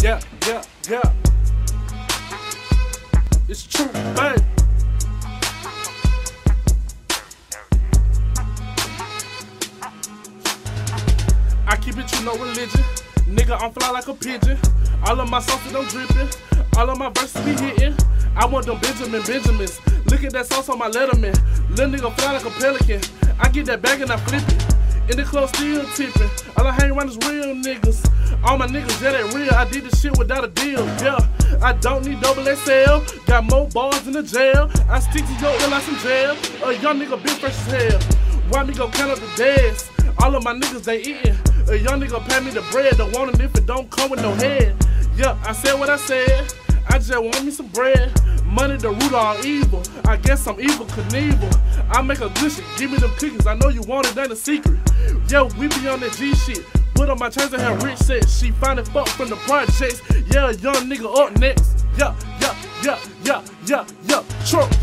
Yeah, yeah, yeah. It's true, man. I keep it to no religion. Nigga, I'm fly like a pigeon. All of my sauces I'm dripping. All of my verses be hitting. I want them Benjamin Benjamins. Look at that sauce on my letterman. Little nigga fly like a pelican. I get that bag and I flip it. In the club still tipping. All I hang around is real niggas. All my niggas, yeah, that real. I did this shit without a deal, yeah. I don't need double XL. Got more bars in the jail. I stick to your ill like in jail. A young nigga bitch fresh as hell. Why me go count up the days? All of my niggas, they eating. A young nigga pay me the bread. Don't want it if it don't come with no head. Yeah, I said what I said. I just want me some bread. Money the root all evil. I guess I'm Evel Knievel. I make a good shit. Give me them cookies. I know you want it, ain't a secret. Yo, we be on that G shit. Put on my chains and have rich set. She find it fuck from the projects. Yeah, young nigga up next. Yeah, yeah, yeah, yeah, yeah, yeah. Trump.